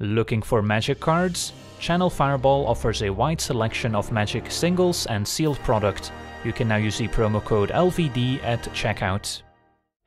Looking for magic cards? Channel Fireball offers a wide selection of magic singles and sealed product. You can now use the promo code LVD at checkout.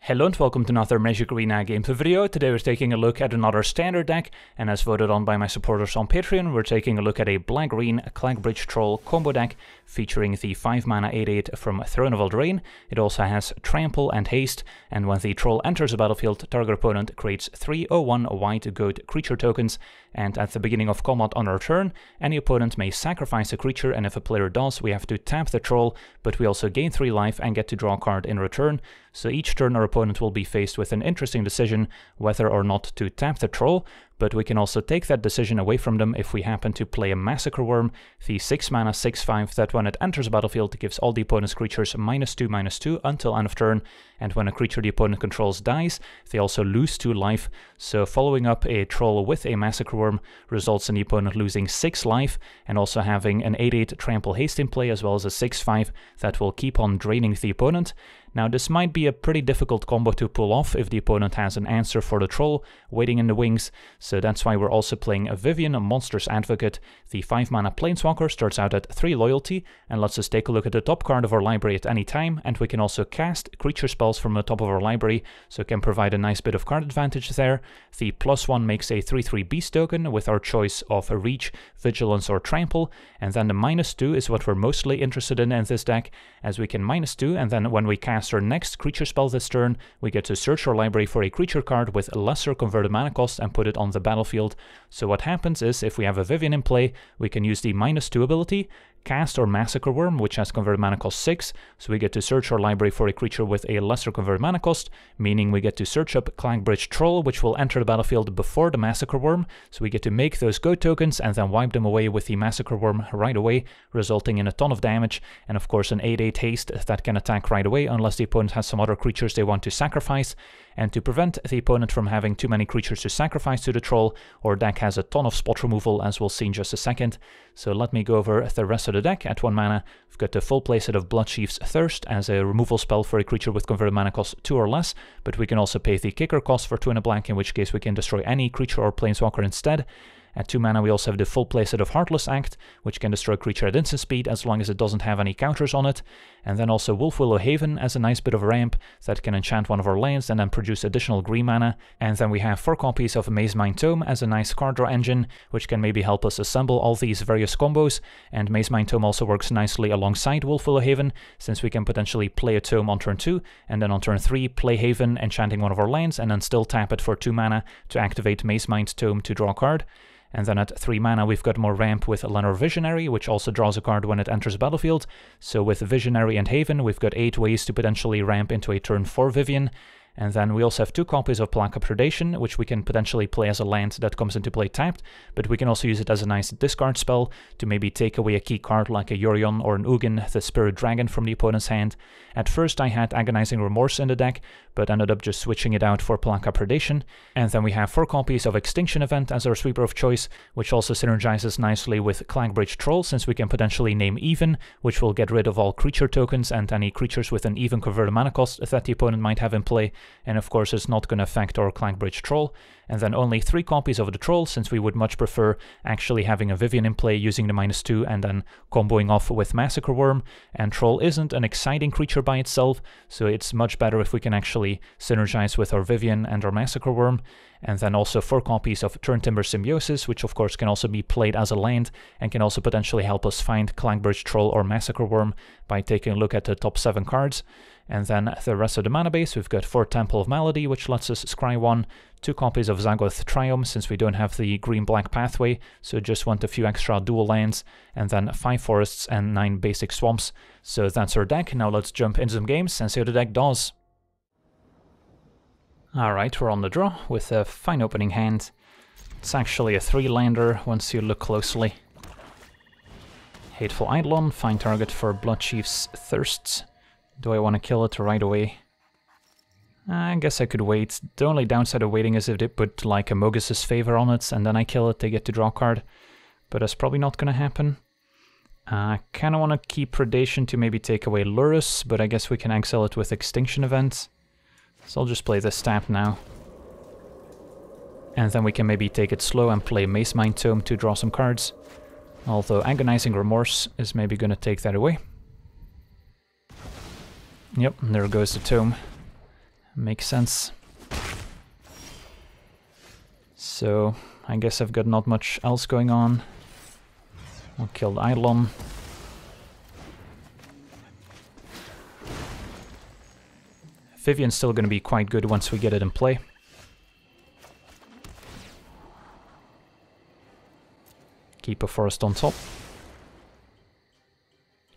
Hello and welcome to another Magic Arena gameplay video. Today we're taking a look at another standard deck, and as voted on by my supporters on Patreon, we're taking a look at a black-green Clackbridge Troll combo deck featuring the 5 mana 8-8 from Throne of Eldraine. It also has Trample and Haste, and when the Troll enters the battlefield, target opponent creates 3 01 white goat creature tokens, and at the beginning of combat on our turn, any opponent may sacrifice a creature, and if a player does, we have to tap the Troll, but we also gain 3 life and get to draw a card in return, so each turn our opponent will be faced with an interesting decision whether or not to tap the troll, but we can also take that decision away from them if we happen to play a Massacre Wurm, the 6 mana 6 5 that when it enters the battlefield gives all the opponent's creatures minus 2 minus 2 until end of turn, and when a creature the opponent controls dies, they also lose 2 life, so following up a troll with a Massacre Wurm results in the opponent losing 6 life, and also having an 8-8 Trample Haste in play as well as a 6-5 that will keep on draining the opponent. Now this might be a pretty difficult combo to pull off if the opponent has an answer for the troll waiting in the wings, so that's why we're also playing a Vivien, a Monstrous Advocate. The 5 mana Planeswalker starts out at 3 loyalty. And lets us take a look at the top card of our library at any time, and we can also cast creature spells from the top of our library, so it can provide a nice bit of card advantage there. The plus 1 makes a 3-3 Beast token with our choice of a Reach, Vigilance or Trample, and then the minus 2 is what we're mostly interested in in this deck, as we can minus 2, and then when we cast our next creature spell this turn, we get to search our library for a creature card with lesser converted mana cost and put it on the battlefield. So what happens is, if we have a Vivien in play, we can use the minus 2 ability, cast or Massacre Wurm, which has converted mana cost 6, so we get to search our library for a creature with a lesser converted mana cost, meaning we get to search up Clackbridge Troll, which will enter the battlefield before the Massacre Wurm, so we get to make those go tokens and then wipe them away with the Massacre Wurm right away, resulting in a ton of damage, and of course an 8-8 haste that can attack right away unless the opponent has some other creatures they want to sacrifice, and to prevent the opponent from having too many creatures to sacrifice to the troll, or deck has a ton of spot removal as we'll see in just a second. So let me go over the rest of the deck. At 1 mana, we've got the full playset of Bloodchief's Thirst as a removal spell for a creature with converted mana cost 2 or less, but we can also pay the kicker cost for 2 and a black, in which case we can destroy any creature or planeswalker instead. At 2 mana we also have the full playset of Heartless Act, which can destroy creature at instant speed as long as it doesn't have any counters on it, and then also Wolfwillow Haven as a nice bit of ramp that can enchant one of our lands and then produce additional green mana, and then we have 4 copies of Mazemind Tome as a nice card draw engine, which can maybe help us assemble all these various combos, and Mazemind Tome also works nicely alongside Wolfwillow Haven, since we can potentially play a Tome on turn 2, and then on turn 3 play Haven, enchanting one of our lands, and then still tap it for 2 mana to activate Mazemind Tome to draw a card. And then at 3 mana we've got more ramp with Llanowar Visionary, which also draws a card when it enters the battlefield. So with Visionary and Haven, we've got 8 ways to potentially ramp into a turn 4 Vivien. And then we also have two copies of of Predation, which we can potentially play as a land that comes into play tapped, but we can also use it as a nice discard spell to maybe take away a key card like a Yorion or an Ugin, the Spirit Dragon from the opponent's hand. At first I had Agonizing Remorse in the deck, but ended up just switching it out for of Predation. And then we have four copies of Extinction Event as our sweeper of choice, which also synergizes nicely with Clackbridge Troll since we can potentially name Even, which will get rid of all creature tokens and any creatures with an even converted mana cost that the opponent might have in play and of course it's not going to affect our Clackbridge Troll, and then only three copies of the Troll, since we would much prefer actually having a Vivien in play using the minus two and then comboing off with Massacre Wurm, and Troll isn't an exciting creature by itself, so it's much better if we can actually synergize with our Vivien and our Massacre Wurm, and then also four copies of Turntimber Symbiosis, which of course can also be played as a land, and can also potentially help us find Clackbridge Troll or Massacre Wurm by taking a look at the top seven cards. And then the rest of the mana base, we've got 4 Temple of Malady, which lets us scry 1, 2 copies of Zagoth Triome, since we don't have the green-black pathway, so just want a few extra dual lands, and then 5 forests and 9 basic swamps. So that's our deck, now let's jump into some games and see how the deck does. Alright, we're on the draw with a fine opening hand. It's actually a 3-lander once you look closely. Hateful Eidolon, fine target for Bloodchief's Thirsts. Do I want to kill it right away? I guess I could wait. The only downside of waiting is if they put like a Mogis's Favor on it and then I kill it, they get to draw a card. But that's probably not going to happen. I uh, kind of want to keep Predation to maybe take away Lurrus, but I guess we can exile it with Extinction Event. So I'll just play this tap now. And then we can maybe take it slow and play Mazemind Tome to draw some cards. Although Agonizing Remorse is maybe going to take that away. Yep, there goes the tome. Makes sense. So, I guess I've got not much else going on. I'll kill Eidolon. Vivien's still going to be quite good once we get it in play. Keep a forest on top.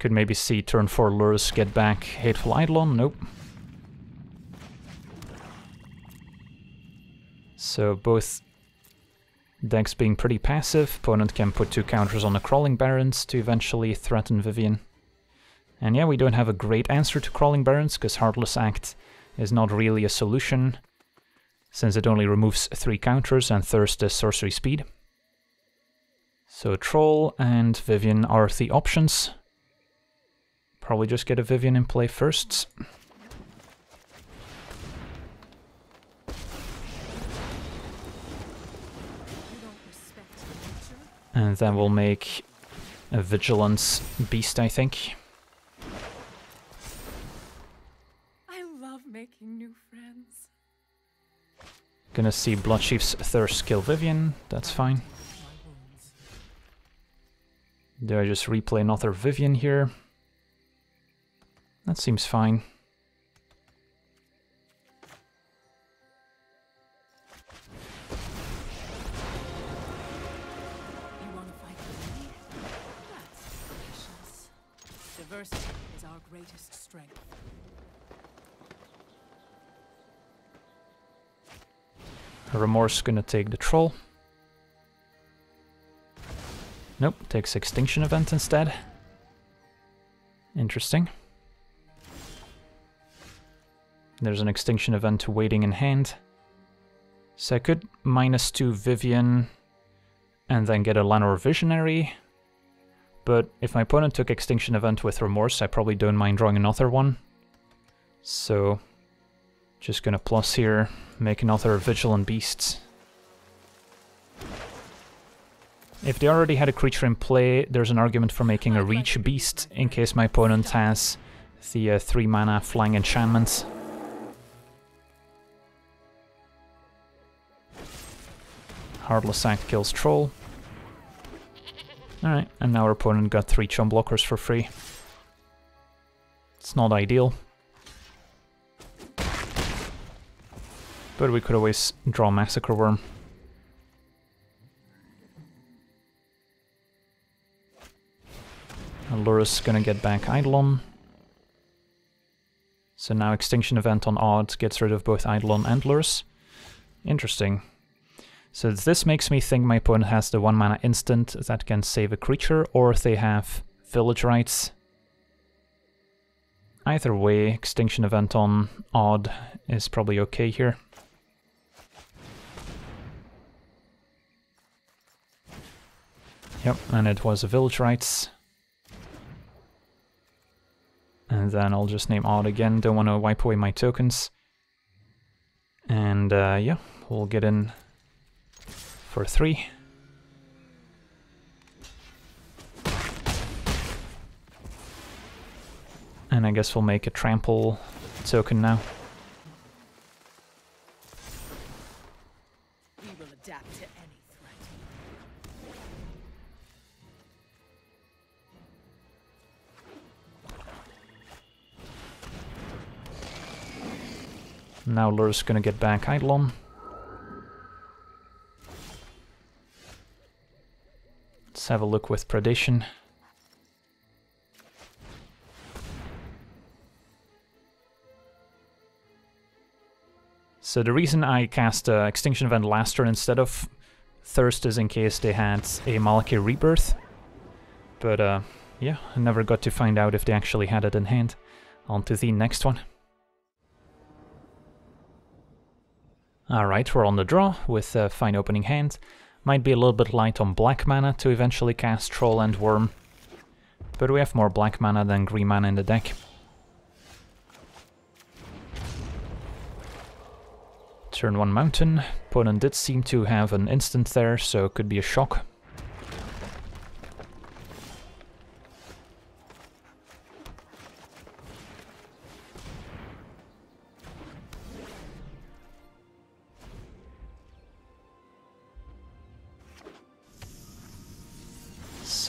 Could maybe see turn 4 Lurrus get back Hateful Eidolon. Nope. So both decks being pretty passive. Opponent can put two counters on the Crawling Barrens to eventually threaten Vivien. And yeah, we don't have a great answer to Crawling Barrens, because Heartless Act is not really a solution, since it only removes three counters and Thirst is sorcery speed. So Troll and Vivien are the options. Probably just get a Vivien in play first. And then we'll make a Vigilance Beast, I think. I love making new friends. Gonna see Bloodchief's Thirst kill Vivien, that's fine. Do I just replay another Vivien here? That seems fine. You Remorse gonna take the troll. Nope, takes Extinction Event instead. Interesting. There's an Extinction Event waiting in hand. So I could minus two Vivien and then get a Llanowar Visionary. But if my opponent took Extinction Event with Remorse, I probably don't mind drawing another one. So just gonna plus here, make another Vigilant Beasts. If they already had a creature in play, there's an argument for making a Reach Beast in case my opponent has the uh, 3 mana Flying Enchantment. Heartless Act kills Troll. Alright, and now our opponent got 3 Chum Blockers for free. It's not ideal. But we could always draw Massacre Wurm. Lurrus gonna get back Eidolon. So now Extinction Event on Odd gets rid of both Eidolon and Lurrus. Interesting. So this makes me think my opponent has the 1 mana instant that can save a creature, or if they have Village Rites. Either way, Extinction Event on Odd is probably okay here. Yep, and it was a Village Rites. And then I'll just name Odd again, don't want to wipe away my tokens. And uh, yeah, we'll get in for three. And I guess we'll make a trample token now. Now Lur's gonna get back Eidolon. Let's have a look with Predation. So the reason I cast uh, Extinction Event last turn instead of Thirst is in case they had a Malakir Rebirth. But uh, yeah, I never got to find out if they actually had it in hand. On to the next one. Alright, we're on the draw with a fine opening hand. Might be a little bit light on black mana to eventually cast Troll and Wurm. But we have more black mana than green mana in the deck. Turn 1 Mountain. Opponent did seem to have an instant there, so it could be a shock.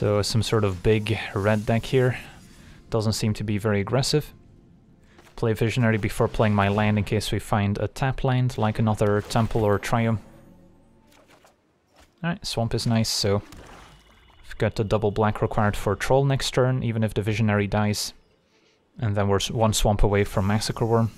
So some sort of big red deck here. Doesn't seem to be very aggressive. Play Visionary before playing my land in case we find a tap land, like another Temple or Triome. Alright, Swamp is nice, so... We've got the double black required for Troll next turn, even if the Visionary dies. And then we're one Swamp away from Massacre Wurm.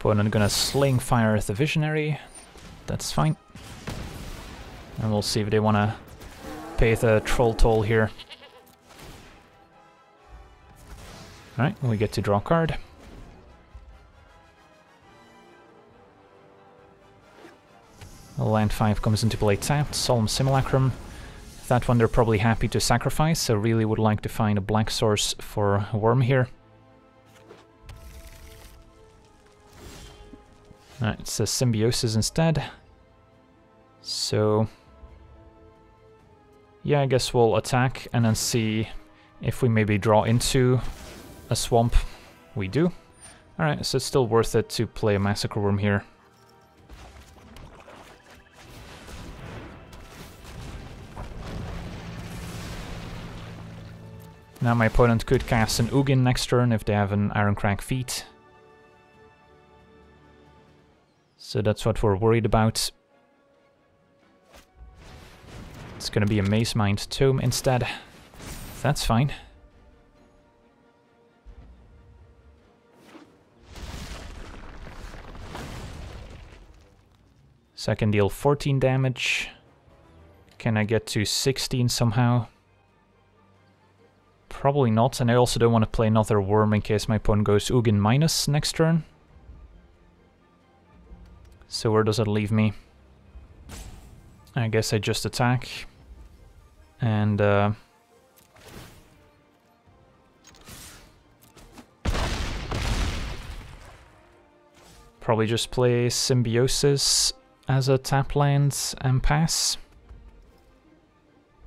Opponent I'm gonna sling Fire at the Visionary. That's fine. And we'll see if they wanna pay the Troll toll here. Alright, we get to draw a card. Land 5 comes into play tapped, Solemn Simulacrum. That one they're probably happy to sacrifice, so really would like to find a black source for Wurm here. Alright, it says symbiosis instead. So... Yeah, I guess we'll attack and then see if we maybe draw into a swamp. We do. Alright, so it's still worth it to play a Massacre Wurm here. Now my opponent could cast an Ugin next turn if they have an Irencrag feat. So that's what we're worried about. It's gonna be a Mazemind Tome instead. That's fine. So I can deal 14 damage. Can I get to 16 somehow? Probably not, and I also don't want to play another Wurm in case my opponent goes Ugin minus next turn. So where does that leave me? I guess I just attack. And... Uh, probably just play Symbiosis as a tap land and pass.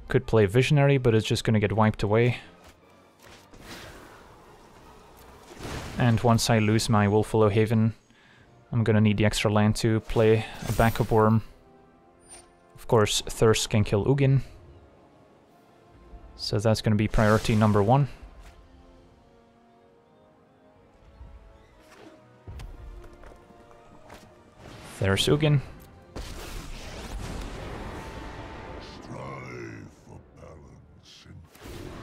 Could play Visionary, but it's just gonna get wiped away. And once I lose my Wolfwillow Haven, I'm gonna need the extra land to play a backup wurm. Of course, Thirst can kill Ugin. So that's gonna be priority number one. There's Ugin.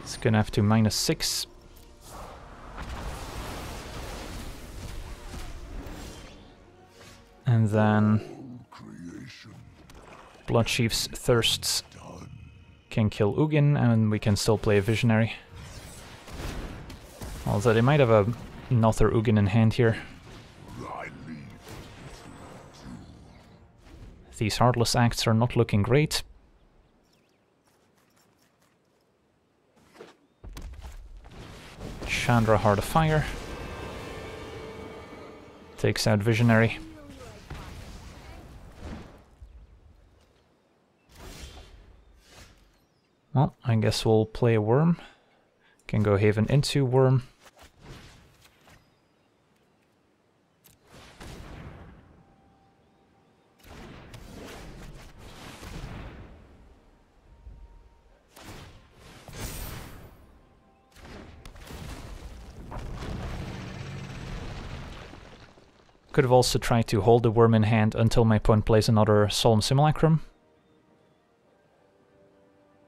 It's gonna have to minus six. And then Bloodchief's Thirsts can kill Ugin, and we can still play a Visionary. Although they might have a, another Ugin in hand here. These Heartless Acts are not looking great. Chandra Heart of Fire. Takes out Visionary. Well, I guess we'll play a wurm. Can go Haven into wurm. Could have also tried to hold the wurm in hand until my opponent plays another Solemn Simulacrum.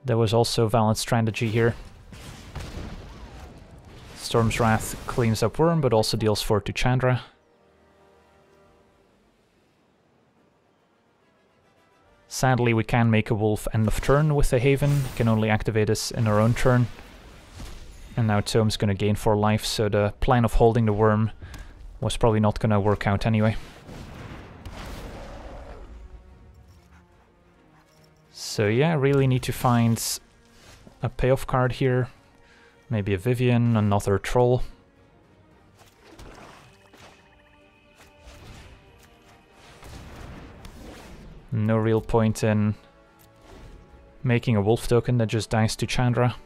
There was also valid strategy here. Storm's Wrath cleans up Wurm, but also deals 4 to Chandra. Sadly, we can make a Wolf end of turn with the Haven, can only activate this in our own turn. And now Tome's gonna gain 4 life, so the plan of holding the wurm was probably not gonna work out anyway. So yeah, really need to find a payoff card here. Maybe a Vivien, another troll. No real point in making a wolf token that just dies to Chandra.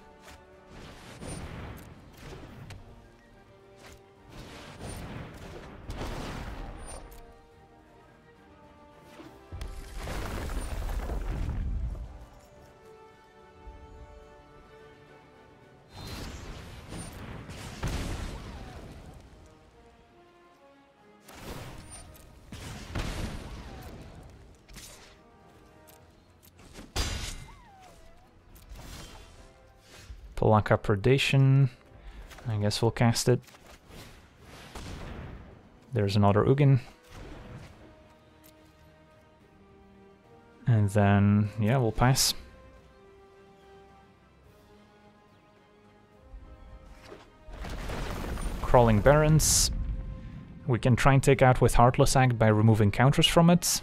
Pelakka Predation. I guess we'll cast it. There's another Ugin. And then, yeah, we'll pass. Crawling Barrens. We can try and take out with Heartless Act by removing counters from it.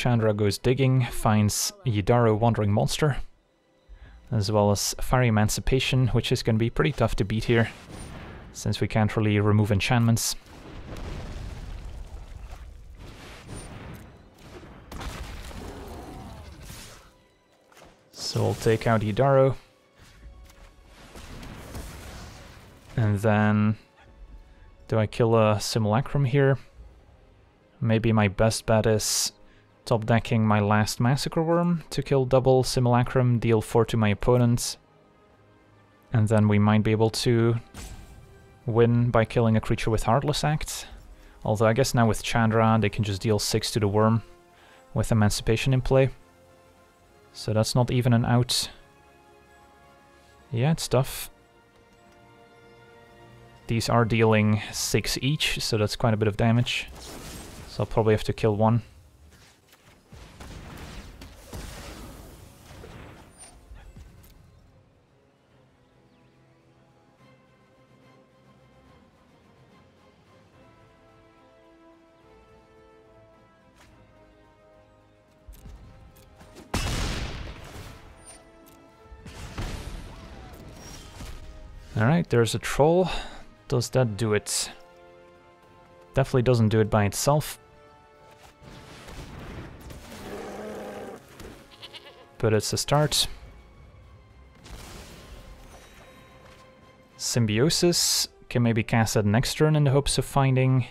Chandra goes digging, finds Yidaro Wandering Monster, as well as Fiery Emancipation, which is going to be pretty tough to beat here, since we can't really remove enchantments. So we'll take out Yidaro. And then... Do I kill a Simulacrum here? Maybe my best bet is Top decking my last Massacre Wurm to kill double Simulacrum, deal 4 to my opponent. And then we might be able to win by killing a creature with Heartless Act. Although I guess now with Chandra they can just deal 6 to the wurm with Emancipation in play. So that's not even an out. Yeah, it's tough. These are dealing 6 each, so that's quite a bit of damage. So I'll probably have to kill one. There's a troll. Does that do it? Definitely doesn't do it by itself. But it's a start. Symbiosis. Can maybe cast that next turn in the hopes of finding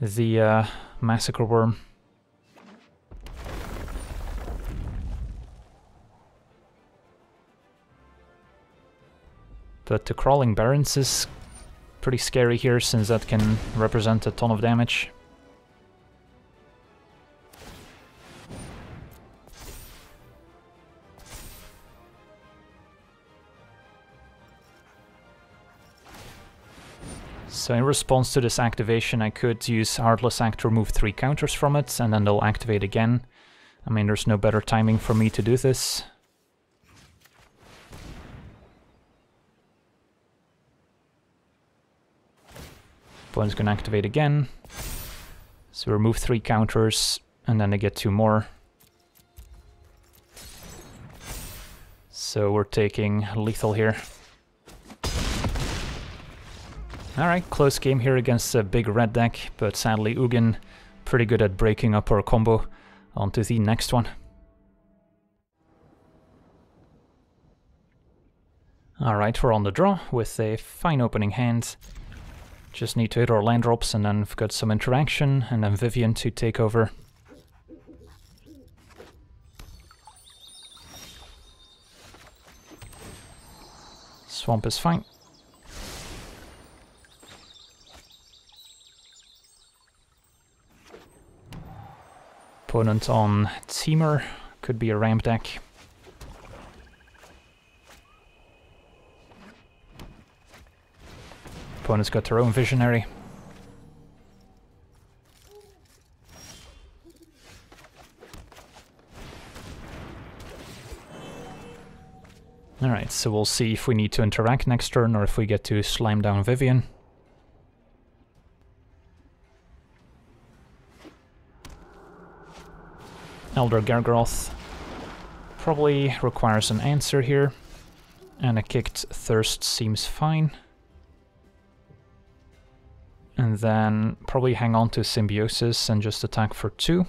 the uh, Massacre Wurm. But the Crawling Barrens is pretty scary here, since that can represent a ton of damage. So in response to this activation I could use Heartless Act to remove three counters from it, and then they'll activate again. I mean, there's no better timing for me to do this. Opponent's gonna activate again. So we remove three counters, and then they get two more. So we're taking lethal here. Alright, close game here against a big red deck, but sadly Ugin pretty good at breaking up our combo. On to the next one. Alright, we're on the draw with a fine opening hand. Just need to hit our land drops and then we've got some interaction and then Vivien to take over. Swamp is fine. Opponent on Temur, could be a ramp deck. Opponent's got their own Visionary. Alright, so we'll see if we need to interact next turn or if we get to slime down Vivien. Elder Gargaroth probably requires an answer here, and a kicked Thirst seems fine. And then probably hang on to Symbiosis and just attack for two.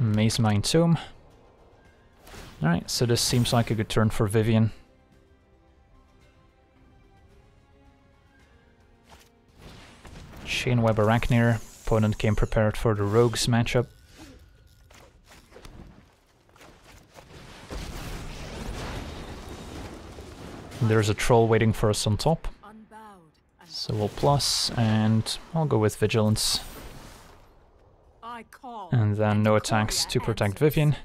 Mazemind Tome. Alright, so this seems like a good turn for Vivien. Chainweb Aracnir. Opponent came prepared for the Rogues matchup. There's a troll waiting for us on top. So we'll plus, and I'll go with Vigilance. And then no attacks to protect. Vivien.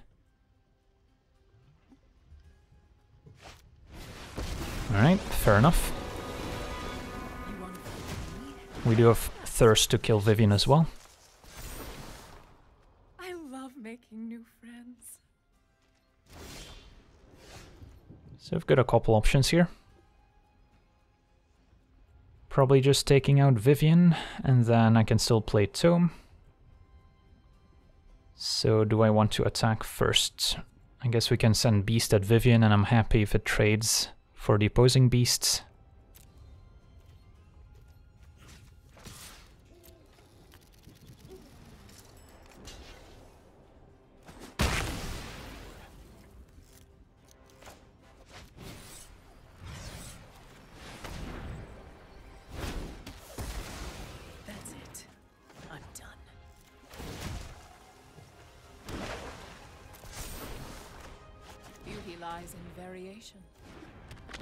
Alright, fair enough. We do have Thirst to kill Vivien as well. I love making new friends. So I've got a couple options here. Probably just taking out Vivien, and then I can still play Tome. So do I want to attack first? I guess we can send Beast at Vivien, and I'm happy if it trades for the opposing beasts.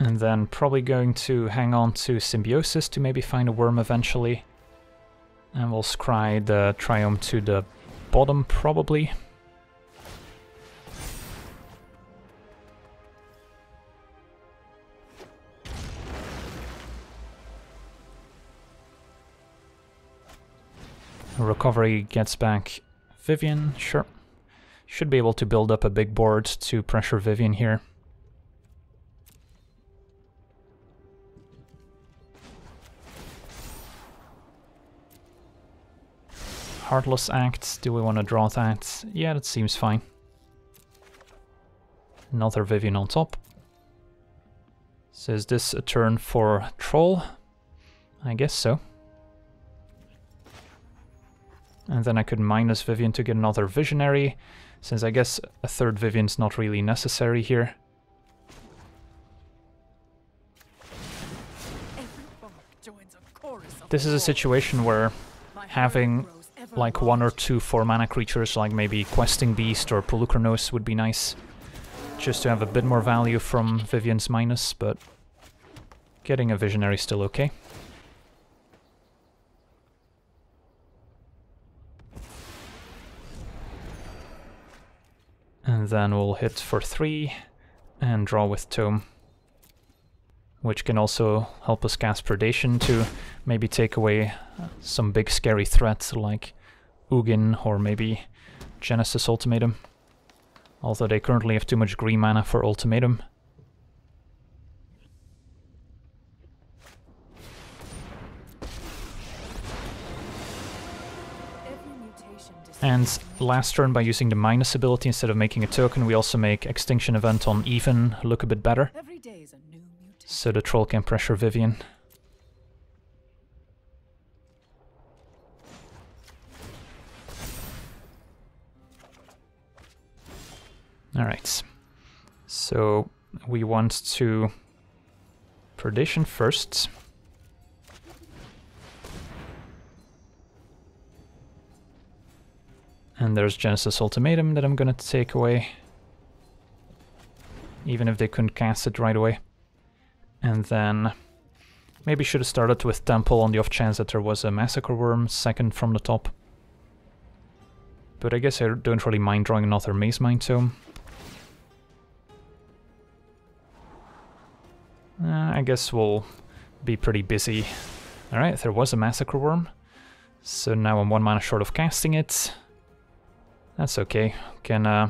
And then probably going to hang on to Symbiosis to maybe find a wurm eventually. And we'll scry the Triome to the bottom, probably. Recovery gets back Vivien, sure. Should be able to build up a big board to pressure Vivien here. Heartless Act, do we want to draw that? Yeah, that seems fine. Another Vivien on top. So is this a turn for Troll? I guess so. And then I could minus Vivien to get another Visionary, since I guess a third Vivien's not really necessary here. Every bark joins a chorus of This is a situation where having, like one or two four mana creatures like maybe Questing Beast or Polukranos would be nice. Just to have a bit more value from Vivien's minus, but getting a Visionary still okay. And then we'll hit for three and draw with Tome. Which can also help us cast Predation to maybe take away some big scary threats like Ugin or maybe Genesis Ultimatum. Although they currently have too much green mana for Ultimatum. And last turn by using the minus ability instead of making a token we also make Extinction Event on even look a bit better. Every day is a new mutation. So the troll can pressure Vivien. Alright. So we want to Predation first. And there's Genesis Ultimatum that I'm gonna take away. Even if they couldn't cast it right away. And then maybe should have started with Temple on the off chance that there was a Massacre Wurm second from the top. But I guess I don't really mind drawing another Mazemind Tome. Uh, I guess we'll be pretty busy. Alright, there was a Massacre Wurm. So now I'm one mana short of casting it. That's okay. Can uh,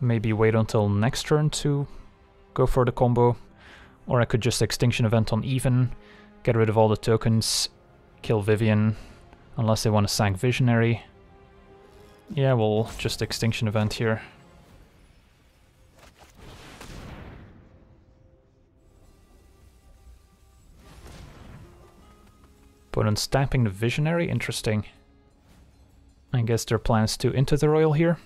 maybe wait until next turn to go for the combo. Or I could just Extinction Event on even, get rid of all the tokens, kill Vivien, unless they want to sack Visionary. Yeah, we'll just Extinction Event here. Opponent's tapping the Visionary, interesting. I guess their plan is to into the Royal here.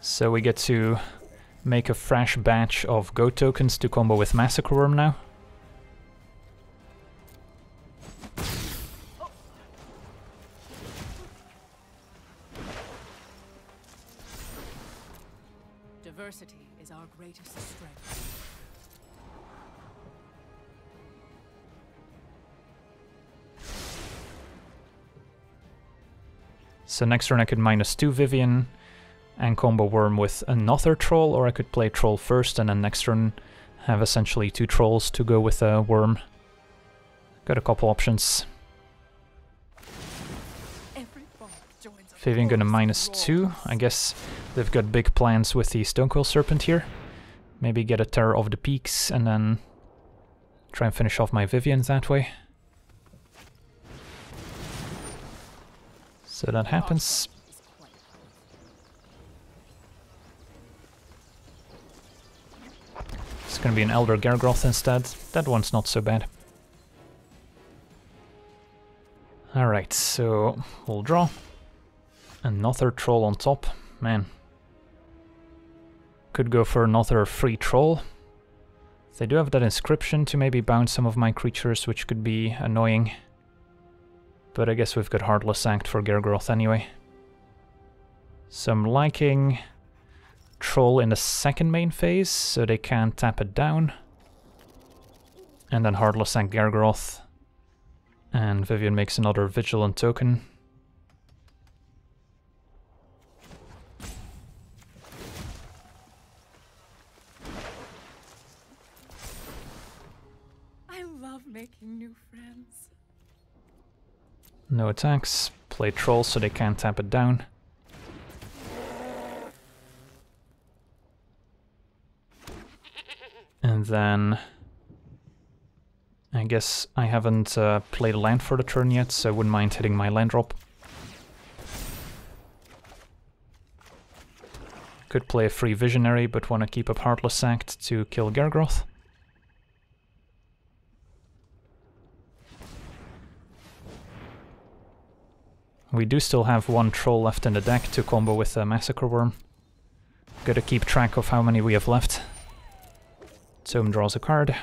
So we get to make a fresh batch of Go tokens to combo with Massacre Wurm now. So next turn I could minus 2 Vivien and combo Wurm with another Troll, or I could play Troll first and then next turn have essentially two Trolls to go with a Wurm. Got a couple options. Vivien gonna minus 2. I guess they've got big plans with the Stonecoil Serpent here. Maybe get a Terror of the Peaks and then try and finish off my Vivien that way. So that happens. It's gonna be an Elder Gargaroth instead. That one's not so bad. Alright, so we'll draw. Another troll on top. Man. Could go for another free troll. They do have that inscription to maybe bounce some of my creatures, which could be annoying. But I guess we've got Heartless Act for Gargaroth anyway. So I'm liking Troll in the second main phase, so they can tap it down. And then Heartless Act Gargaroth. And Vivien makes another Vigilant token. I love making new friends. No attacks. Play Troll so they can't tap it down. And then... I guess I haven't uh, played a land for the turn yet, so I wouldn't mind hitting my land drop. Could play a free Visionary, but want to keep up Heartless Act to kill Gargaroth. We do still have one troll left in the deck to combo with a Massacre Wurm. Gotta keep track of how many we have left. Tome draws a card.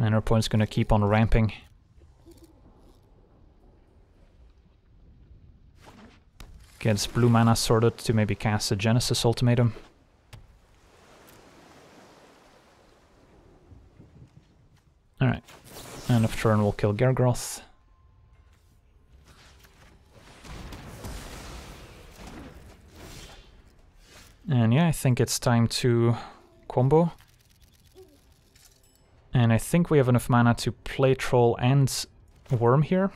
And our opponent's gonna keep on ramping. Gets blue mana sorted to maybe cast a Genesis Ultimatum. Alright. End of turn will kill Gargaroth. And yeah, I think it's time to combo. And I think we have enough mana to play Troll and Wurm here,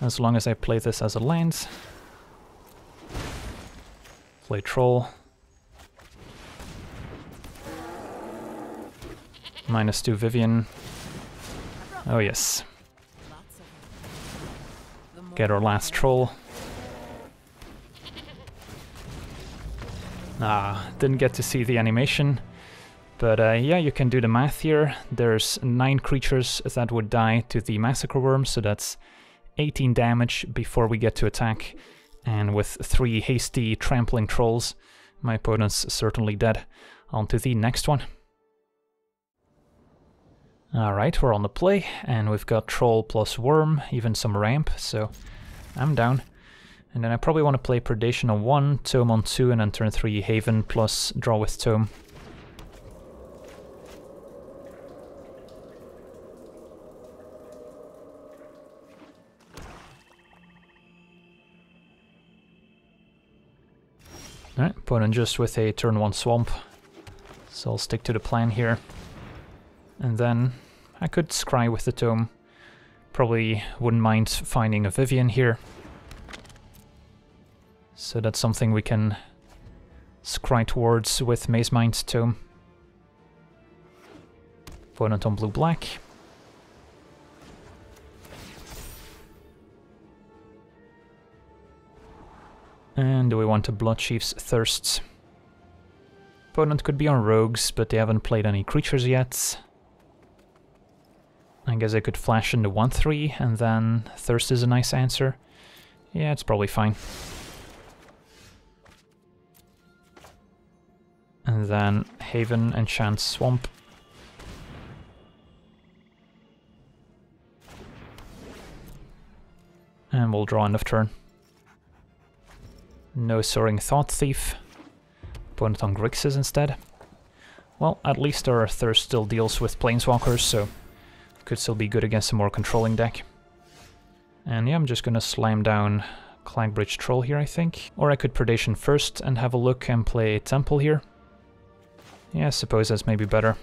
as long as I play this as a land. Play Troll. Minus 2 Vivien. Oh yes, get our last troll. Ah, didn't get to see the animation. But uh, yeah, you can do the math here. There's 9 creatures that would die to the Massacre Wurm, so that's 18 damage before we get to attack. And with 3 hasty trampling trolls, my opponent's certainly dead. On to the next one. Alright, we're on the play, and we've got Troll plus Wurm, even some ramp, so I'm down. And then I probably want to play Predation on 1, Tome on 2, and then turn 3 Haven plus Draw with Tome. Alright, opponent just with a turn 1 Swamp, so I'll stick to the plan here. And then I could scry with the tome. Probably wouldn't mind finding a Vivien here. So that's something we can scry towards with Mazemind Tome. Opponent on blue-black. And do we want to Bloodchief's Thirsts? Opponent could be on rogues, but they haven't played any creatures yet. I guess I could flash into 1-3, and then Thirst is a nice answer. Yeah, it's probably fine. And then Haven, Enchant, Swamp. And we'll draw end of turn. No Soaring Thought Thief. Opponent on Grixis instead. Well, at least our Thirst still deals with Planeswalkers, so could still be good against a more controlling deck. And yeah, I'm just gonna slam down Clackbridge Troll here, I think. Or I could Predation first and have a look and play Temple here. Yeah, I suppose that's maybe better.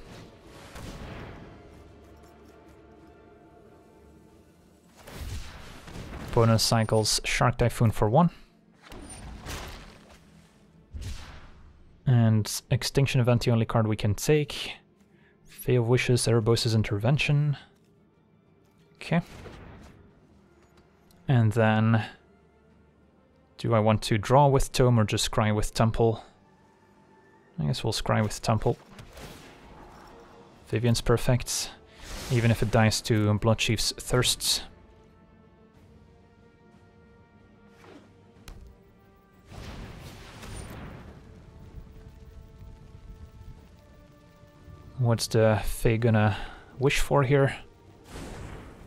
Bonus cycles Shark Typhoon for one. And Extinction Event, the only card we can take. Fae of Wishes, Erebos' Intervention. Okay. And then... Do I want to draw with Tome or just scry with Temple? I guess we'll scry with Temple. Vivien's perfect, even if it dies to Bloodchief's Thirsts. What's the Fae gonna wish for here?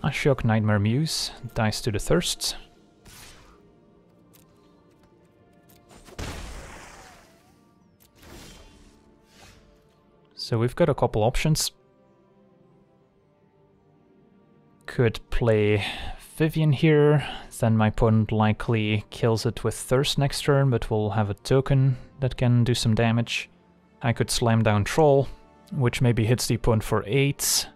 Ashiok Nightmare Muse dies to the Thirsts. So we've got a couple options. Could play Vivien here, then my opponent likely kills it with Thirst next turn, but we'll have a token that can do some damage. I could slam down Troll, which maybe hits the opponent for 8,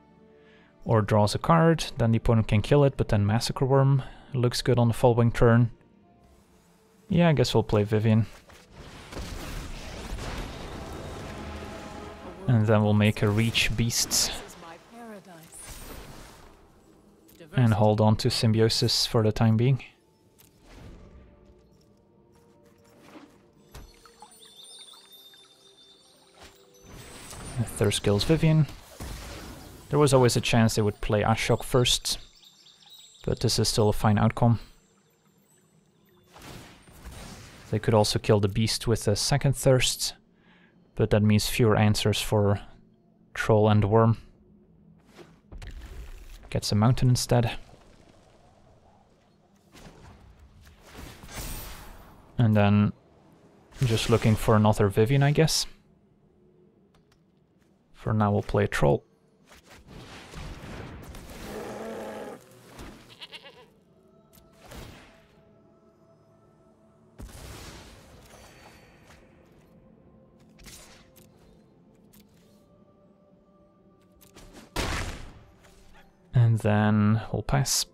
or draws a card, then the opponent can kill it, but then Massacre Wurm looks good on the following turn. Yeah, I guess we'll play Vivien. And then we'll make a Reach Beasts. And hold on to Symbiosis for the time being. Thirst kills Vivien. There was always a chance they would play Ashiok first, but this is still a fine outcome. They could also kill the beast with a second Thirst, but that means fewer answers for Troll and Wurm. Gets a mountain instead. And then just looking for another Vivien, I guess. For now we'll play Troll. Then we'll pass.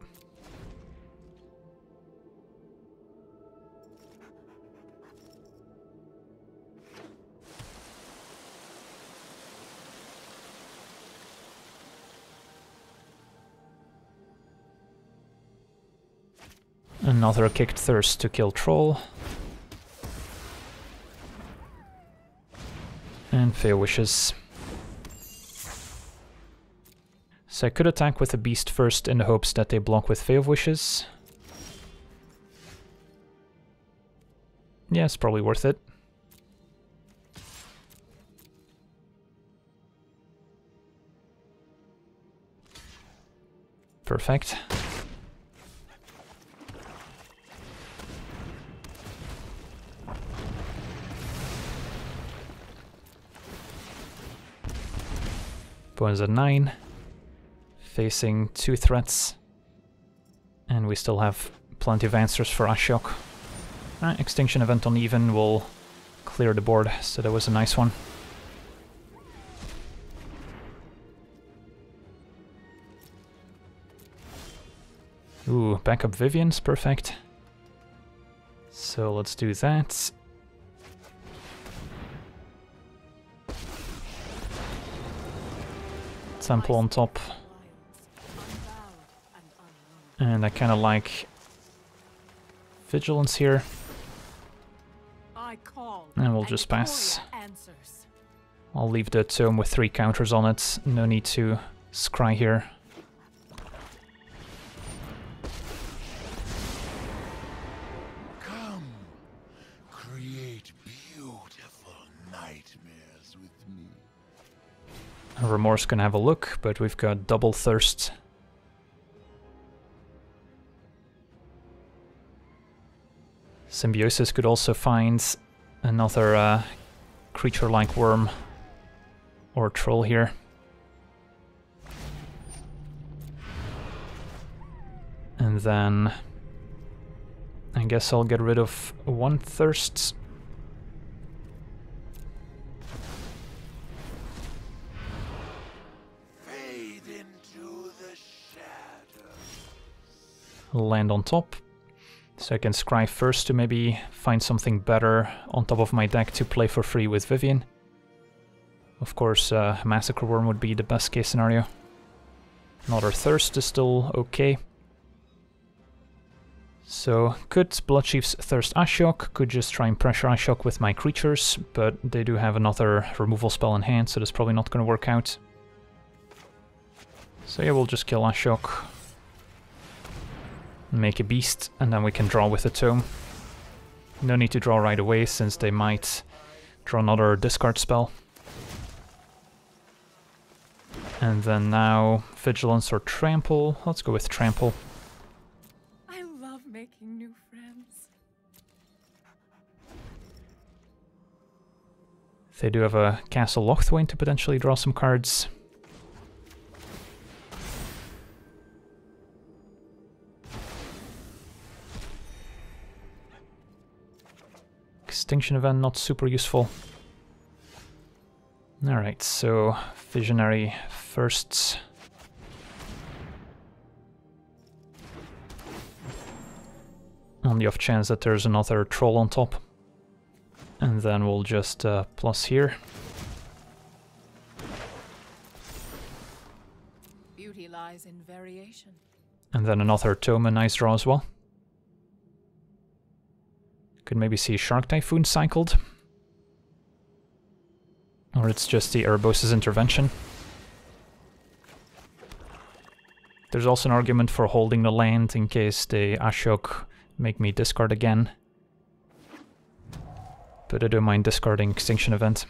Another kicked thirst to kill troll. And fair wishes. So I could attack with a beast first in the hopes that they block with Fae of Wishes. Yeah, it's probably worth it. Perfect. Bones at 9 facing two threats. And we still have plenty of answers for Ashiok. Uh, Extinction Event on even will clear the board, so that was a nice one. Ooh, backup Vivien's perfect. So let's do that. Temple on top. And I kind of like Vigilance here. And we'll just pass. I'll leave the tome with three counters on it. No need to scry here. Come, create beautiful nightmares with me. Remorse can have a look, but we've got double thirst. Symbiosis could also find another uh, creature like wurm or troll here. And then I guess I'll get rid of one thirst. Fade into the shadows. Land on top. So I can scry first to maybe find something better on top of my deck to play for free with Vivien. Of course, uh, Massacre Wurm would be the best case scenario. Another Thirst is still okay. So, could Bloodchief's Thirst Ashiok, could just try and pressure Ashiok with my creatures, but they do have another removal spell in hand, so that's probably not going to work out. So yeah, we'll just kill Ashiok, make a beast, and then we can draw with a tome. No need to draw right away, since they might draw another discard spell. And then now, Vigilance or Trample. Let's go with Trample. I love making new friends. They do have a Castle Locthwain to potentially draw some cards. Extinction event not super useful. Alright, so Visionary firsts. On the off chance that there's another troll on top. And then we'll just uh, plus here. Beauty lies in variation. And then another tome, a nice draw as well. Could maybe see Shark Typhoon cycled. Or it's just the Erebos' intervention. There's also an argument for holding the land in case the Ashiok make me discard again. But I don't mind discarding Extinction Event.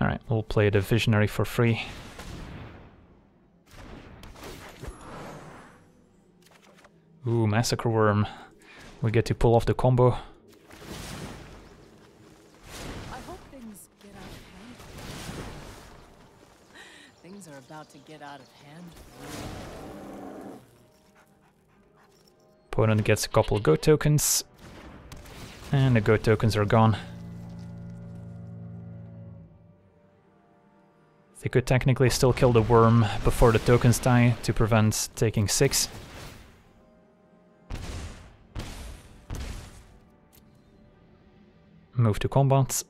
Alright, we'll play the Visionary for free. Ooh, Massacre Wurm. We get to pull off the combo. I hope things get out of hand. things are about to get out of hand. Opponent gets a couple goat tokens. And the goat tokens are gone. They could technically still kill the wurm before the tokens die to prevent taking 6. Move to combat.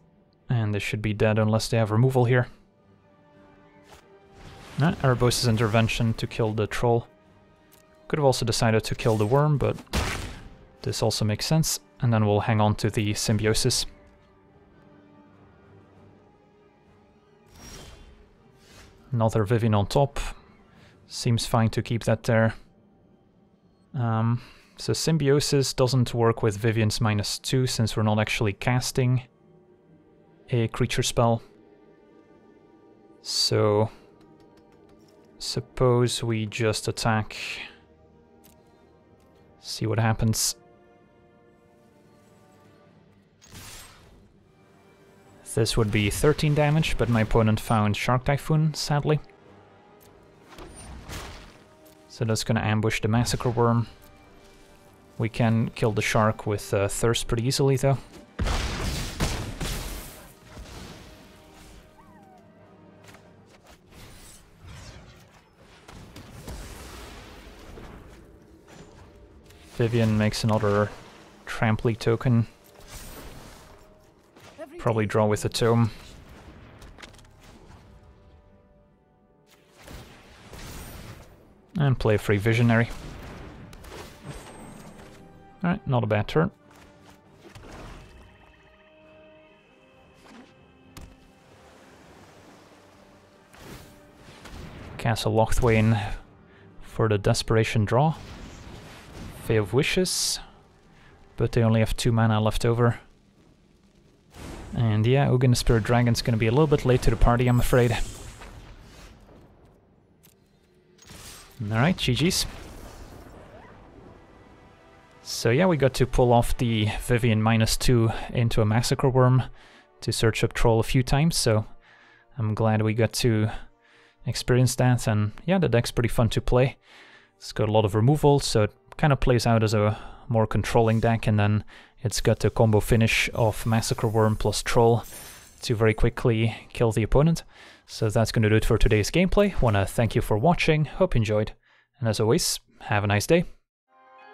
And they should be dead unless they have removal here. Nah, Erebos' intervention to kill the troll. Could have also decided to kill the wurm, but this also makes sense. And then we'll hang on to the symbiosis. Another Vivien on top. Seems fine to keep that there. Um, so Symbiosis doesn't work with Vivien's minus 2 since we're not actually casting a creature spell. So suppose we just attack. See what happens. This would be 13 damage, but my opponent found Shark Typhoon, sadly. So that's gonna ambush the Massacre Wurm. We can kill the shark with uh, thirst pretty easily though. Vivien makes another trampley token. Probably draw with a tome And play a free Visionary. Alright, not a bad turn. Castle Locthwain for the desperation draw. Fae of Wishes. But they only have two mana left over. And yeah, Ugin the Spirit Dragon's gonna be a little bit late to the party, I'm afraid. Alright, GG's. So yeah, we got to pull off the Vivien minus 2 into a Massacre Wurm to search up Troll a few times, so I'm glad we got to experience that, and yeah, the deck's pretty fun to play. It's got a lot of removal, so it kind of plays out as a more controlling deck, and then it's got the combo finish of Massacre Wurm plus Troll to very quickly kill the opponent. So that's going to do it for today's gameplay. Want to thank you for watching, hope you enjoyed, and as always, have a nice day.